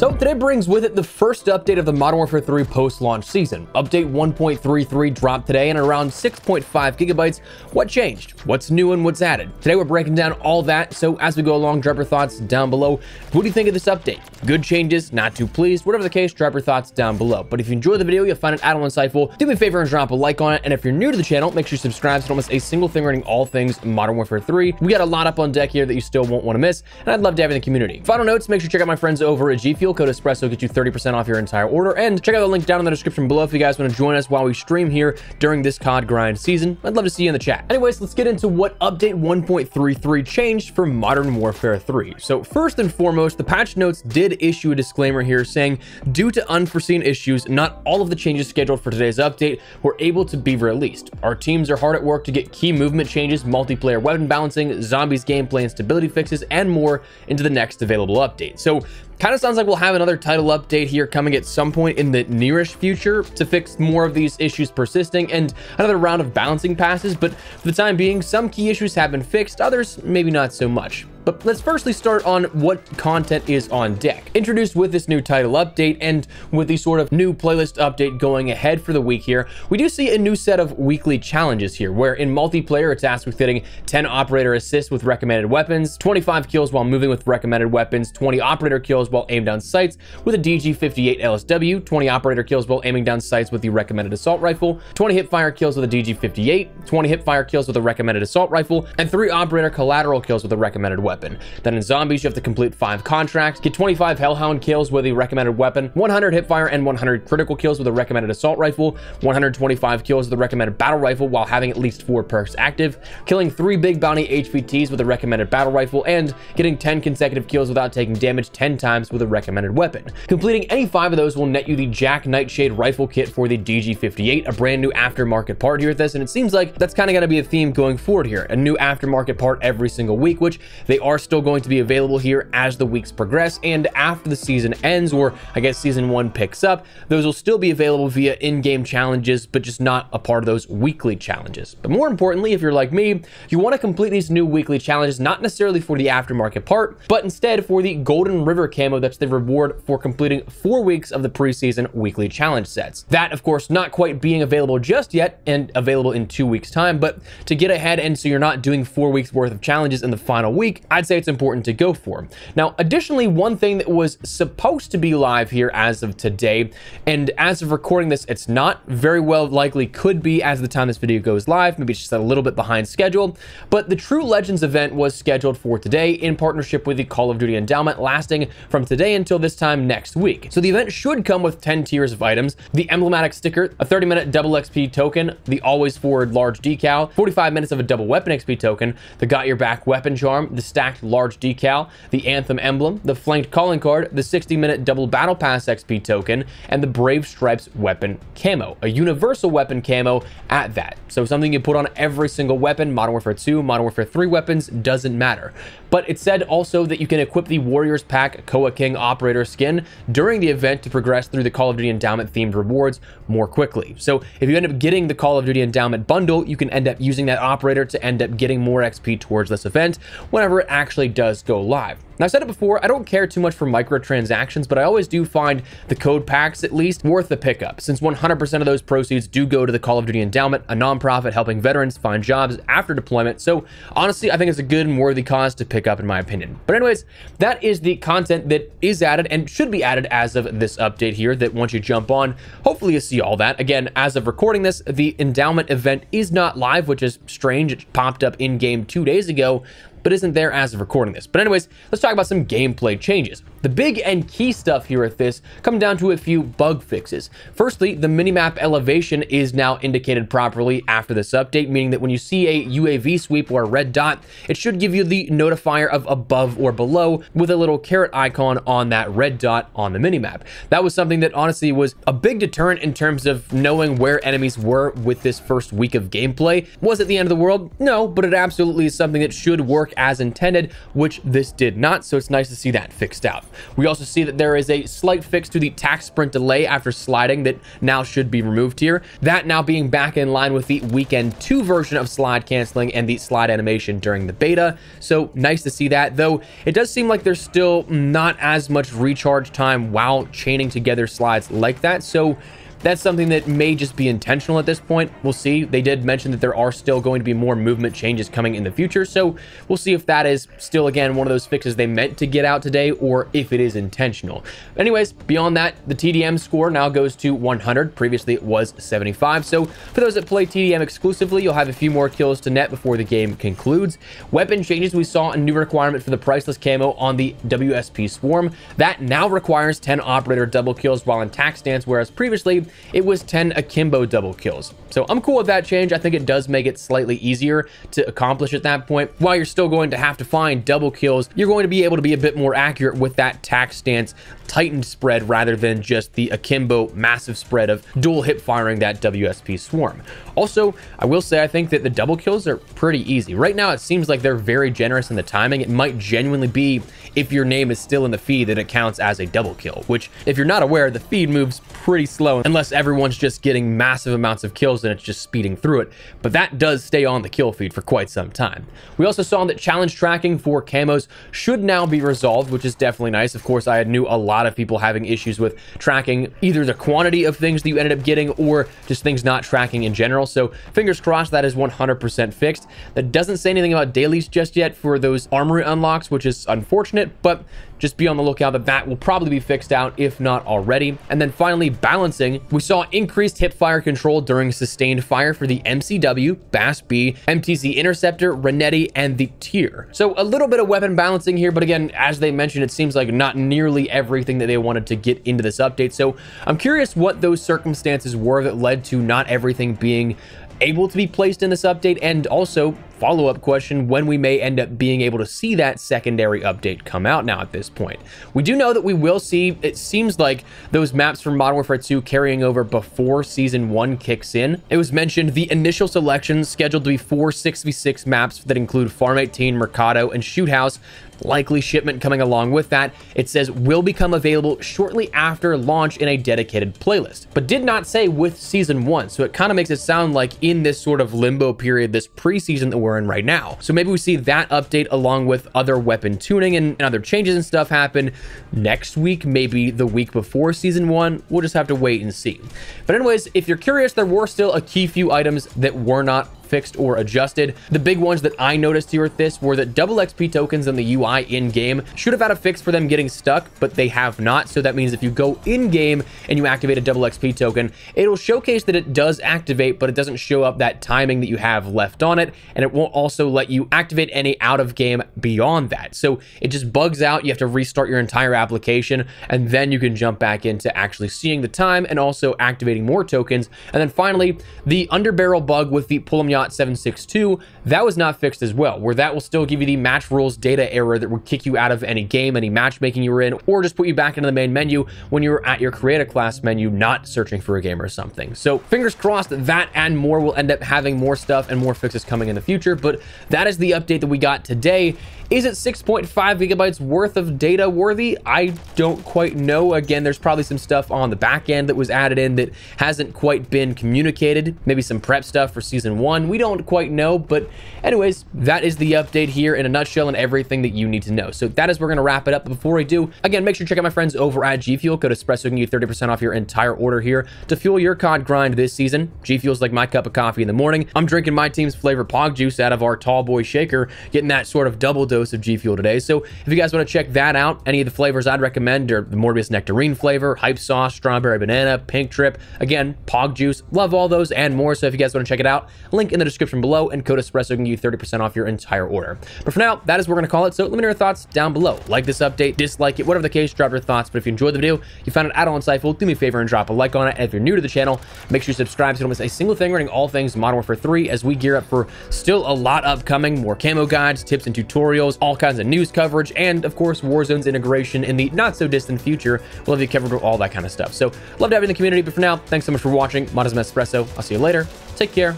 So today brings with it the first update of the Modern Warfare 3 post-launch season. Update 1.33 dropped today and around 6.5 gigabytes. What changed? What's new and what's added? Today we're breaking down all that, so as we go along, drop your thoughts down below. What do you think of this update? Good changes, not too pleased, whatever the case, drop your thoughts down below. But if you enjoyed the video, you'll find it all insightful, do me a favor and drop a like on it, and if you're new to the channel, make sure you subscribe so you don't miss a single thing regarding all things Modern Warfare 3. We got a lot up on deck here that you still won't want to miss, and I'd love to have in the community. Final notes, make sure you check out my friends over at G Fuel Code Espresso get you 30% off your entire order. And check out the link down in the description below if you guys want to join us while we stream here during this COD grind season. I'd love to see you in the chat. Anyways, let's get into what update 1.33 changed for Modern Warfare 3. So first and foremost, the patch notes did issue a disclaimer here saying, due to unforeseen issues, not all of the changes scheduled for today's update were able to be released. Our teams are hard at work to get key movement changes, multiplayer weapon balancing, zombies gameplay and stability fixes, and more into the next available update. So Kind of sounds like we'll have another title update here coming at some point in the nearish future to fix more of these issues persisting and another round of balancing passes, but for the time being, some key issues have been fixed, others maybe not so much. But let's firstly start on what content is on deck. Introduced with this new title update and with the sort of new playlist update going ahead for the week here, we do see a new set of weekly challenges here, where in multiplayer it's asked with hitting 10 operator assists with recommended weapons, 25 kills while moving with recommended weapons, 20 operator kills while aimed down sights with a DG58 LSW, 20 operator kills while aiming down sights with the recommended assault rifle, 20 hipfire kills with a DG58, 20 hipfire kills with a recommended assault rifle, and 3 operator collateral kills with a recommended weapon weapon. Then in zombies, you have to complete five contracts, get 25 Hellhound kills with a recommended weapon, 100 hipfire and 100 critical kills with a recommended assault rifle, 125 kills with a recommended battle rifle while having at least four perks active, killing three big bounty HVTs with a recommended battle rifle, and getting 10 consecutive kills without taking damage 10 times with a recommended weapon. Completing any five of those will net you the JAK Nightshade rifle kit for the DG58, a brand new aftermarket part here with this, and it seems like that's kind of going to be a theme going forward here, a new aftermarket part every single week, which they are still going to be available here as the weeks progress and after the season ends, or I guess season one picks up, those will still be available via in-game challenges, but just not a part of those weekly challenges. But more importantly, if you're like me, you want to complete these new weekly challenges, not necessarily for the aftermarket part, but instead for the Golden River camo that's the reward for completing four weeks of the preseason weekly challenge sets. That, of course, not quite being available just yet and available in two weeks time, but to get ahead and so you're not doing four weeks worth of challenges in the final week, I'd say it's important to go for. Now, additionally, one thing that was supposed to be live here as of today, and as of recording this, it's not very well likely could be as the time this video goes live. Maybe it's just a little bit behind schedule, but the True Legends event was scheduled for today in partnership with the Call of Duty Endowment lasting from today until this time next week. So the event should come with 10 tiers of items, the emblematic sticker, a 30 minute double XP token, the always forward large decal, 45 minutes of a double weapon XP token, the got your back weapon charm, the stacked large decal, the Anthem emblem, the flanked calling card, the 60-minute double battle pass XP token, and the Brave Stripes weapon camo, a universal weapon camo at that. So something you put on every single weapon, Modern Warfare 2, Modern Warfare 3 weapons, doesn't matter. But it said also that you can equip the Warriors Pack Koa King Operator skin during the event to progress through the Call of Duty Endowment themed rewards more quickly. So if you end up getting the Call of Duty Endowment bundle, you can end up using that operator to end up getting more XP towards this event whenever it actually does go live. Now, I've said it before, I don't care too much for microtransactions, but I always do find the code packs at least worth the pickup, since 100% of those proceeds do go to the Call of Duty Endowment, a nonprofit helping veterans find jobs after deployment. So honestly, I think it's a good and worthy cause to pick up in my opinion. But anyways, that is the content that is added and should be added as of this update here that once you jump on, hopefully you see all that. Again, as of recording this, the endowment event is not live, which is strange. It popped up in game two days ago, but isn't there as of recording this. But anyways, let's talk about some gameplay changes. The big and key stuff here at this come down to a few bug fixes. Firstly, the minimap elevation is now indicated properly after this update, meaning that when you see a UAV sweep or a red dot, it should give you the notifier of above or below with a little caret icon on that red dot on the minimap. That was something that honestly was a big deterrent in terms of knowing where enemies were with this first week of gameplay. Was it the end of the world? No, but it absolutely is something that should work as intended, which this did not, so it's nice to see that fixed out. We also see that there is a slight fix to the tac sprint delay after sliding that now should be removed here. That now being back in line with the weekend 2 version of slide canceling and the slide animation during the beta. So nice to see that, though it does seem like there's still not as much recharge time while chaining together slides like that. So that's something that may just be intentional at this point. We'll see. They did mention that there are still going to be more movement changes coming in the future, so we'll see if that is still, again, one of those fixes they meant to get out today or if it is intentional. Anyways, beyond that, the TDM score now goes to 100. Previously, it was 75, so for those that play TDM exclusively, you'll have a few more kills to net before the game concludes. Weapon changes, we saw a new requirement for the priceless camo on the WSP Swarm. That now requires 10 operator double kills while in tac stance, whereas previously it was 10 akimbo double kills. So I'm cool with that change. I think it does make it slightly easier to accomplish at that point. While you're still going to have to find double kills, you're going to be able to be a bit more accurate with that tac stance tightened spread rather than just the akimbo massive spread of dual hip firing that WSP swarm. Also, I will say I think that the double kills are pretty easy. Right now, it seems like they're very generous in the timing. It might genuinely be if your name is still in the feed that it counts as a double kill, which if you're not aware, the feed moves pretty slow unless everyone's just getting massive amounts of kills and it's just speeding through it. But that does stay on the kill feed for quite some time. We also saw that challenge tracking for camos should now be resolved, which is definitely nice. Of course, I knew a lot of people having issues with tracking either the quantity of things that you ended up getting or just things not tracking in general. So fingers crossed that is 100% fixed. That doesn't say anything about dailies just yet for those armory unlocks, which is unfortunate, but just be on the lookout that that will probably be fixed out if not already. And then finally, balancing. We saw increased hip fire control during sustained fire for the MCW, Bass B, MTZ Interceptor, Renetti, and the TYR. So a little bit of weapon balancing here, but again, as they mentioned, it seems like not nearly everything that they wanted to get into this update. So I'm curious what those circumstances were that led to not everything being able to be placed in this update and also follow-up question when we may end up being able to see that secondary update come out now at this point. We do know that we will see, it seems like those maps from Modern Warfare 2 carrying over before Season 1 kicks in. It was mentioned the initial selection scheduled to be four 6v6 maps that include Farm 18, Mercado, and Shoot House, likely shipment coming along with that. It says will become available shortly after launch in a dedicated playlist, but did not say with season one. So it kind of makes it sound like in this sort of limbo period, this preseason that we're in right now. So maybe we see that update along with other weapon tuning and, and other changes and stuff happen next week, maybe the week before season one. We'll just have to wait and see. But anyways, if you're curious, there were still a key few items that were not fixed or adjusted. The big ones that I noticed here at this were that double XP tokens in the UI in-game should have had a fix for them getting stuck, but they have not. So that means if you go in-game and you activate a double XP token, it'll showcase that it does activate, but it doesn't show up that timing that you have left on it. And it won't also let you activate any out of game beyond that. So it just bugs out. You have to restart your entire application and then you can jump back into actually seeing the time and also activating more tokens. And then finally, the underbarrel bug with the Pullum 1.762, that was not fixed as well, where that will still give you the match rules data error that would kick you out of any game, any matchmaking you were in, or just put you back into the main menu when you're at your create a class menu, not searching for a game or something. So fingers crossed that and more will end up having more stuff and more fixes coming in the future, but that is the update that we got today. Is it 6.5 gigabytes worth of data worthy? I don't quite know. Again, there's probably some stuff on the back end that was added in that hasn't quite been communicated. Maybe some prep stuff for season one we don't quite know. But anyways, that is the update here in a nutshell and everything that you need to know. So that is we're going to wrap it up. Before we do, again, make sure to check out my friends over at G Fuel. Code Espresso can get 30% off your entire order here to fuel your COD grind this season. G Fuel's like my cup of coffee in the morning. I'm drinking my team's flavor Pog Juice out of our tall boy shaker, getting that sort of double dose dose of G Fuel today. So if you guys want to check that out, any of the flavors I'd recommend are the Morbius Nectarine flavor, Hype Sauce, Strawberry Banana, Pink Trip, again, Pog Juice. Love all those and more. So if you guys want to check it out, link in the description below and code Espresso can give you 30% off your entire order. But for now, that is what we're going to call it. So let me know your thoughts down below. Like this update, dislike it, whatever the case, drop your thoughts. But if you enjoyed the video, you found it at all insightful, do me a favor and drop a like on it. And if you're new to the channel, make sure you subscribe so you don't miss a single thing running all things Modern Warfare 3 as we gear up for still a lot upcoming, more camo guides, tips and tutorials, all kinds of news coverage, and of course, Warzone's integration in the not so distant future. We'll have you covered with all that kind of stuff. So love to have you in the community. But for now, thanks so much for watching. Mod Espresso. I'll see you later. Take care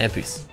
and peace.